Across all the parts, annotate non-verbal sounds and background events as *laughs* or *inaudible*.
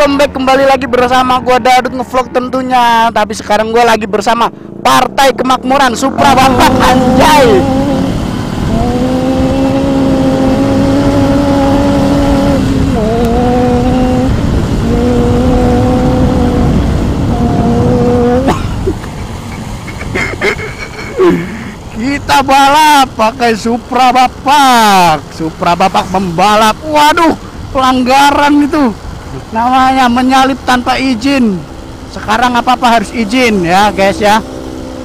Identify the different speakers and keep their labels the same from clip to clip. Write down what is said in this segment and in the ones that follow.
Speaker 1: welcome back kembali lagi bersama gua Dadut ngevlog tentunya. Tapi sekarang gua lagi bersama Partai Kemakmuran Supra Bapak Anjay. Kita balap pakai Supra Bapak. Supra Bapak membalap. Waduh, pelanggaran itu. Namanya menyalip tanpa izin. Sekarang apa-apa harus izin ya, guys ya.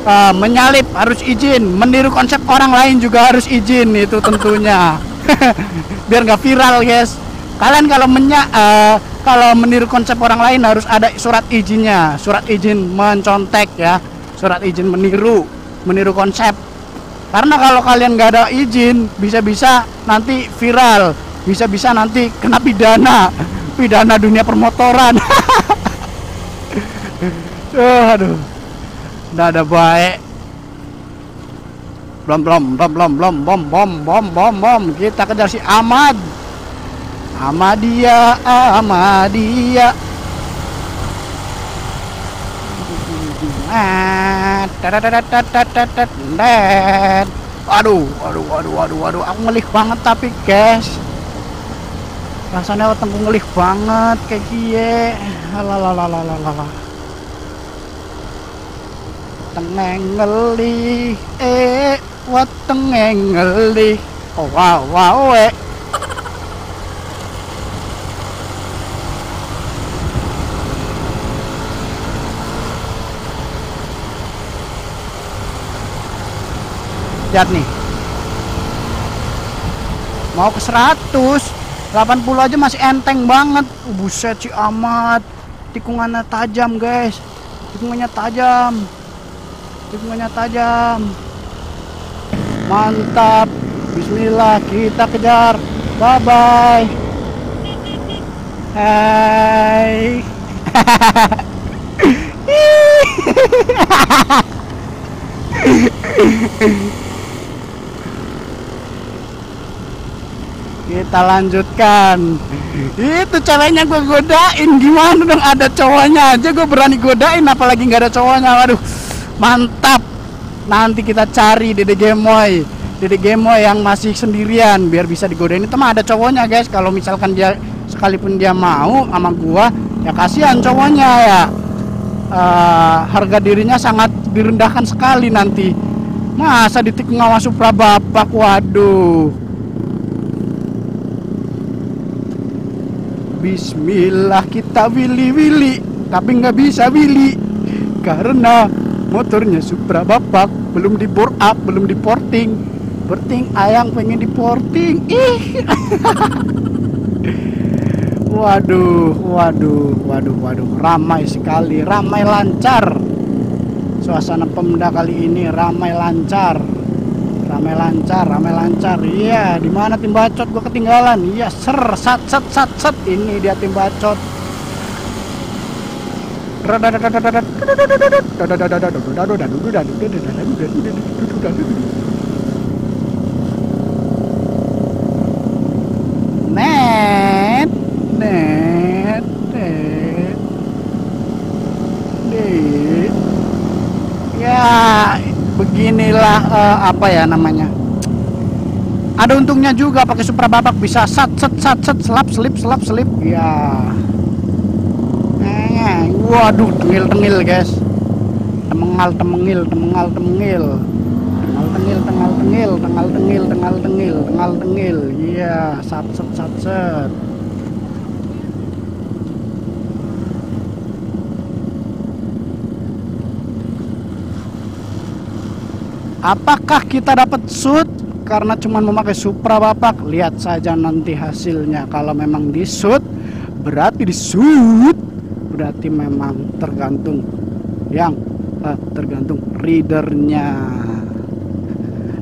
Speaker 1: Eh, menyalip harus izin, meniru konsep orang lain juga harus izin itu tentunya. *laughs* Biar nggak viral, guys. Kalian kalau menya eh, kalau meniru konsep orang lain harus ada surat izinnya, surat izin mencontek ya, surat izin meniru, meniru konsep karena kalau kalian nggak ada izin bisa-bisa nanti viral bisa-bisa nanti kena pidana pidana dunia permotoran. *laughs* Aduh. Udah ada baik. Belum belum belum belum belum bom bom bom bom bom. Kita kejar si Ahmad. Ahmadiyah Ahmadiyah Aduh, aduh, aduh, aduh, aduh, aku ngelih banget tapi guys. Rasanya wetengku ngelih banget kayak gie. Lalalalalalala. Tengeng ngelih, eh, wetenge ngelih. Oh, wow, wow, eh. lihat nih mau ke 100 80 aja masih enteng banget. Uh, buset si amat tikungannya tajam guys. Tikungannya tajam. Tikungannya tajam. Mantap. Bismillah kita kejar. Bye bye hai *laughs* kita lanjutkan. Itu ceweknya gue godain. Gimana dong? Ada cowoknya aja gue berani godain apalagi nggak ada cowoknya. Waduh mantap. Nanti kita cari dede gemoy. Dede gemoy yang masih sendirian biar bisa digodain. Itu mah ada cowoknya guys. Kalau misalkan dia sekalipun dia mau sama gua ya kasihan cowoknya ya. Uh, harga dirinya sangat direndahkan sekali nanti. Masa ditikung sama supra bapak waduh Bismillah kita wili-wili tapi nggak bisa wili karena motornya Supra Bapak belum di bore up belum di porting. Porting ayang pengen di porting. Ih. *laughs* Waduh waduh waduh waduh. Ramai sekali ramai lancar. Suasana pemda kali ini ramai lancar ramai lancar ramai lancar. Iya di mana tim bacot? Gua ketinggalan. Iya ser sat sat sat sat. Ini dia tim bacot. Net beginilah uh, apa ya namanya? Ada untungnya juga pakai supra babak bisa sat sat sat sat selap selip selap selip. Ya eh, waduh tengil tengil guys. Temengal temengil temengal temengil. Tengal tengil tengal tengil tengal tengil tengal tengil tengal tengil. Iya sat sat sat sat Apakah kita dapat shoot karena cuma memakai Supra Bapak? Lihat saja nanti hasilnya. Kalau memang di shoot, berarti di shoot, berarti memang tergantung yang eh, tergantung readernya.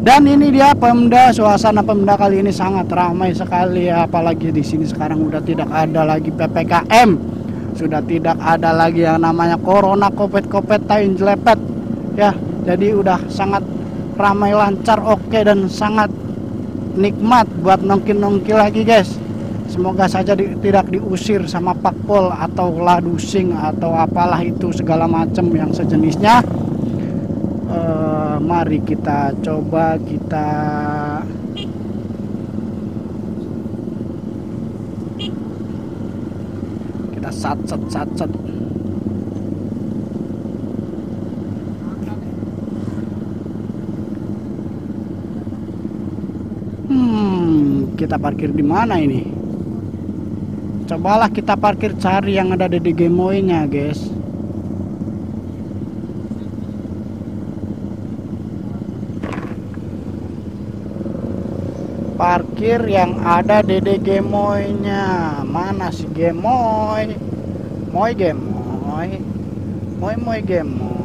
Speaker 1: Dan ini dia Pemda, suasana Pemda kali ini sangat ramai sekali ya, apalagi di sini sekarang udah tidak ada lagi PPKM. Sudah tidak ada lagi yang namanya corona, kopet-kopet, tain jelepet. Ya, jadi udah sangat ramai lancar oke dan sangat nikmat buat nongki-nongki lagi guys Semoga saja di- tidak diusir sama Pakpol atau ladusing atau apalah itu segala macam yang sejenisnya. Eh, mari kita coba kita kita sat sat sat sat. Kita parkir di mana ini? Cobalah kita parkir cari yang ada di Gemoy-nya, guys. Parkir yang ada di Gemoy-nya. Mana si Gemoy? Moy Gemoy. Moy Moy Gemoy.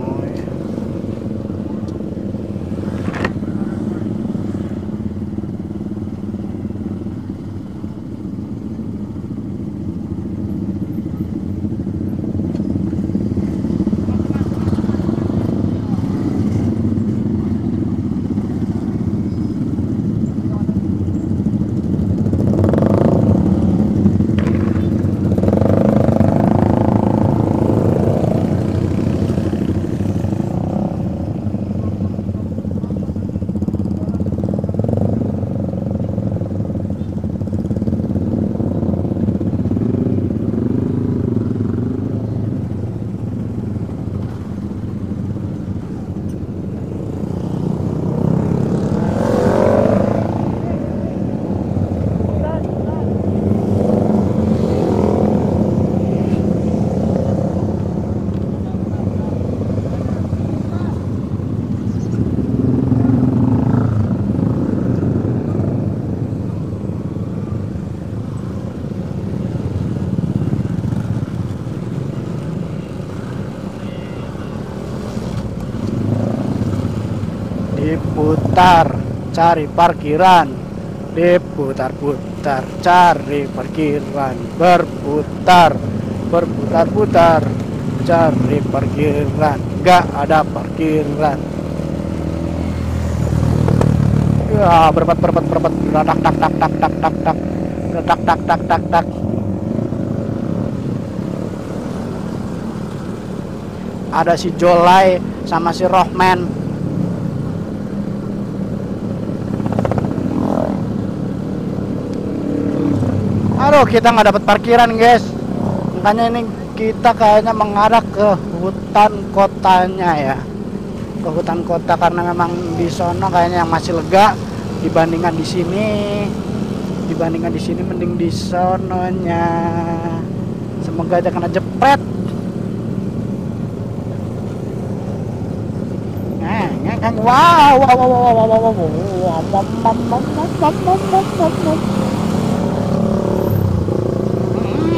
Speaker 1: Diputar cari parkiran. Diputar-putar cari parkiran. Berputar berputar-putar cari parkiran. Gak ada parkiran. Ya berbat berbat berbat tak tak tak tak tak tak tak tak tak tak tak tak ada si Jolai sama si Rohman Aduh, kita nggak dapat parkiran, guys. Makanya ini kita kayaknya mengarah ke hutan kotanya ya. Ke hutan kota karena memang di sono kayaknya yang masih lega dibandingkan di sini. Dibandingkan di sini mending di sononya. Semoga aja kena jepret. Nah, nah, kan. Wow, wow, wow, wow, wow, wow, wow, wow, wow, wow, wow, wow, wow, wow, wow, wow, wow.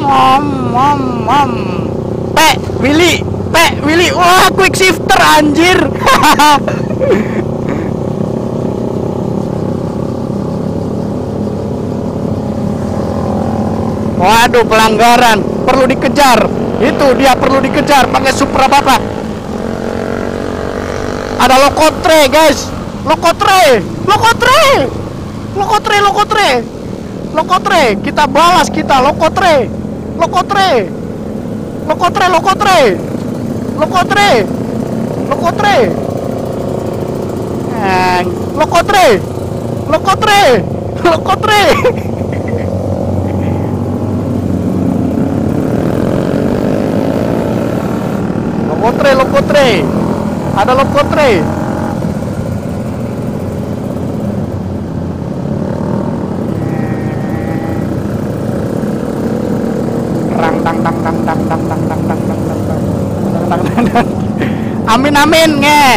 Speaker 1: Mom, mom, mom. Pe, Willy, Pe, Willy. Wah, quick shifter anjir. *laughs* Waduh, pelanggaran. Perlu dikejar. Itu dia perlu dikejar pakai Supra Bapak. Ada lokotre, guys. Lokotre, lokotre. Lokotre, lokotre. Lokotre, kita balas kita lokotre. Lokotre. Lokotre, lokotre. Lokotre. Lokotre. Lokotre. Lokotre. Lokotre. Lokotre, lokotre. Ada lokotre. Amin amin nge.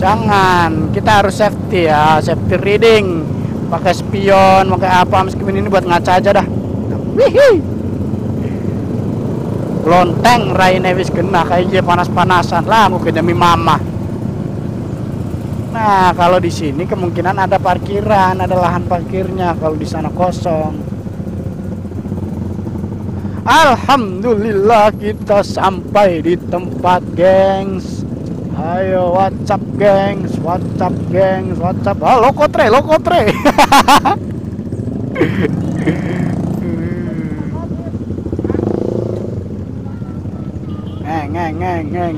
Speaker 1: Jangan, kita harus safety ya, safety reading. Pakai spion, pakai apa meskipun ini buat ngaca aja dah. Wihi. Lonteng raine wis kena kayak panas-panasan lah mungkin demi mama. Nah, kalau di sini kemungkinan ada parkiran, ada lahan parkirnya. Kalau di sana kosong. Alhamdulillah kita sampai di tempat gengs. Ayo WhatsApp gengs. WhatsApp gengs. WhatsApp. Ah lokotre lokotre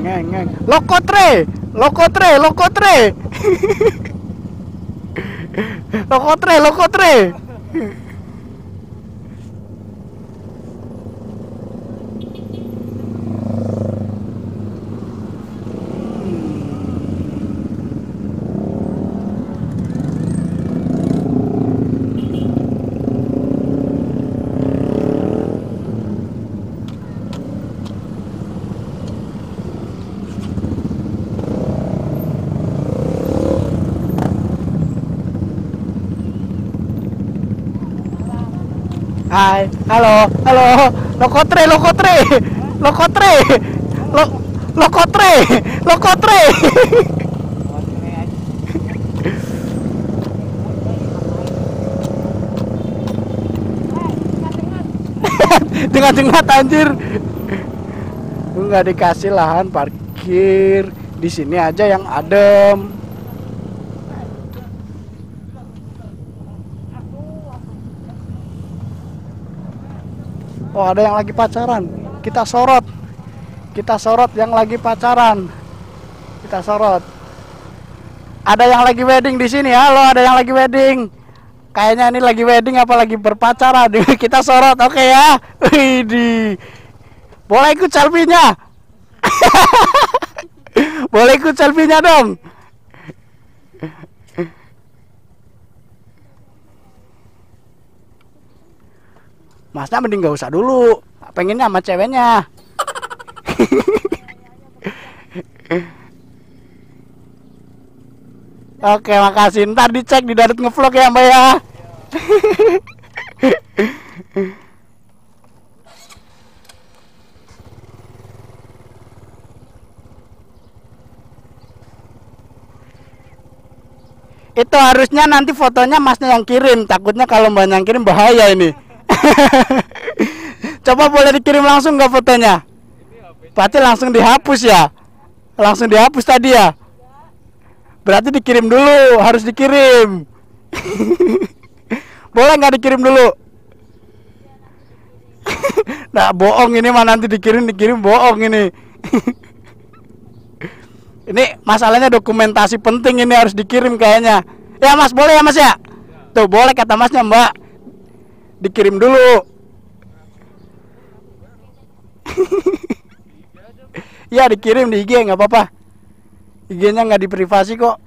Speaker 1: neng. *laughs* Eh, lo kotre, lo kotre, lo kotre, *laughs* lo kotre, lo kotre. Hai, halo, halo, lokotre, lokotre, lokotre, lo, lokotre, lokotre. Dengar-dengar anjir. Enggak dikasih lahan parkir. Di sini aja yang adem. Oh ada yang lagi pacaran. Kita sorot. Kita sorot yang lagi pacaran. Kita sorot. Ada yang lagi wedding di sini? Halo ada yang lagi wedding? Kayaknya ini lagi wedding apa lagi berpacaran *laughs* Kita sorot. Oke okay ya. Widih. Boleh ikut selfie-nya? *laughs* Boleh ikut selfie-nya dong Masnya mending gak usah dulu. Pengennya sama ceweknya. *laughs* Oke makasih. Ntar dicek di Dadut ngevlog ya mbak ya. *laughs* Itu harusnya nanti fotonya masnya yang kirim. Takutnya kalau mbak yang kirim bahaya ini *laughs* Coba boleh dikirim langsung nggak fotonya? Berarti langsung dihapus ya? Langsung dihapus tadi ya? Berarti dikirim dulu, harus dikirim. *laughs* boleh nggak dikirim dulu? *laughs* nah bohong ini mah nanti dikirim dikirim bohong ini. ini masalahnya dokumentasi penting ini harus dikirim kayaknya. Ya mas boleh ya mas ya? Tuh boleh kata masnya mbak dikirim dulu *laughs* ya dikirim di IG nggak apa-apa IG-nya nggak diprivasi kok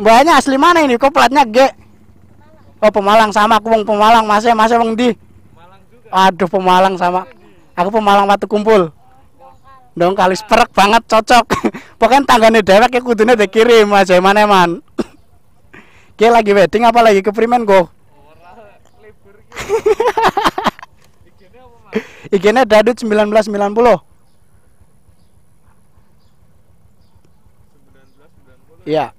Speaker 1: Mbaknya asli mana ini? Kok platnya G? Oh Pemalang sama aku mau Pemalang masih masih bang di. Aduh Pemalang sama. Aku Pemalang Batu Kumpul dong kali perek banget cocok. *laughs* Pokoknya tanggane dewek ya kudunya dikirim aja mana man Oke *laughs* lagi wedding apa lagi? Ke Primen go *laughs* IG-nya Dadut 1990 Iya.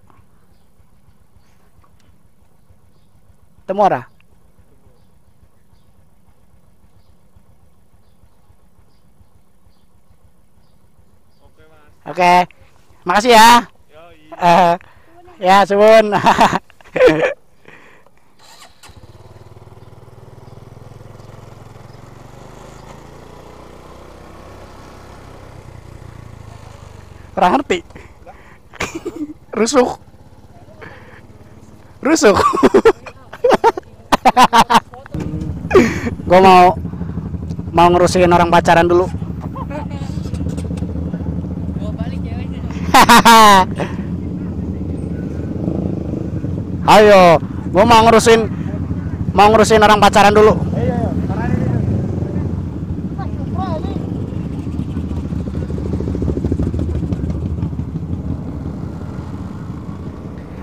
Speaker 1: Temu Oke. Makasih ya. Uh, ya, suwun. *laughs* Kurang ngerti. Rusuh. Rusuh. gue mau mau ngurusin orang pacaran dulu. *laughs* Ayo, gua mau ngurusin mau ngurusin orang pacaran dulu.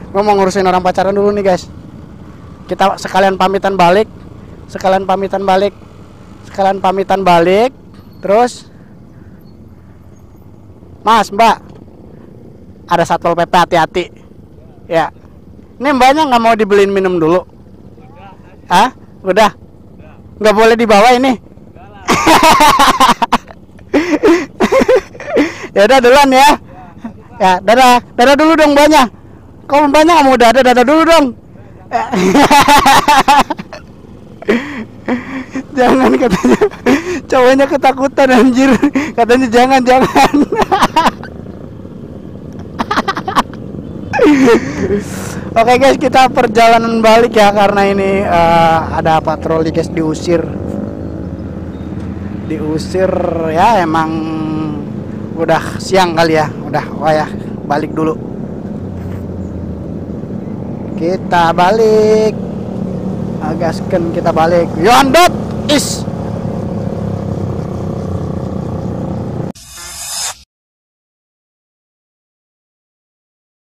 Speaker 1: Gua mau ngurusin orang pacaran dulu nih, guys. Kita sekalian pamitan balik. Sekalian pamitan balik. Sekalian pamitan balik. Terus Mas, Mbak, ada satpol pp hati-hati. Ya. Ini mbaknya nggak mau dibeliin minum dulu? Ah udah? Nggak boleh dibawa ini? *laughs* Ya udah duluan ya. Ya dadah. Dadah dulu dong mbaknya. Kau mbaknya nggak mau dadah dadah dulu dong. *laughs* Jangan katanya. Cowoknya ketakutan anjir. Katanya jangan jangan *laughs* *laughs* Oke guys, kita perjalanan balik ya karena ini eh, ada patroli guys diusir. Diusir ya emang udah siang kali ya. Udah wah ya balik dulu. Kita balik. Agaskan kita balik. Yondot is